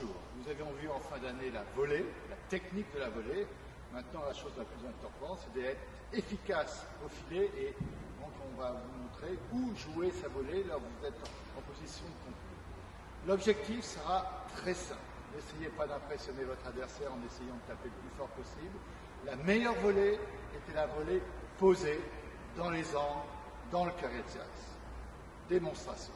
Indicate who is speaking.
Speaker 1: jours. Nous avions vu en fin d'année la volée, la technique de la volée. Maintenant, la chose la plus importante, c'est d'être efficace au filet et donc on va vous montrer où jouer sa volée là où vous êtes en position de conclure. L'objectif sera très simple. N'essayez pas d'impressionner votre adversaire en essayant de taper le plus fort possible. La meilleure volée était la volée posée dans les angles, dans le carré de Démonstration.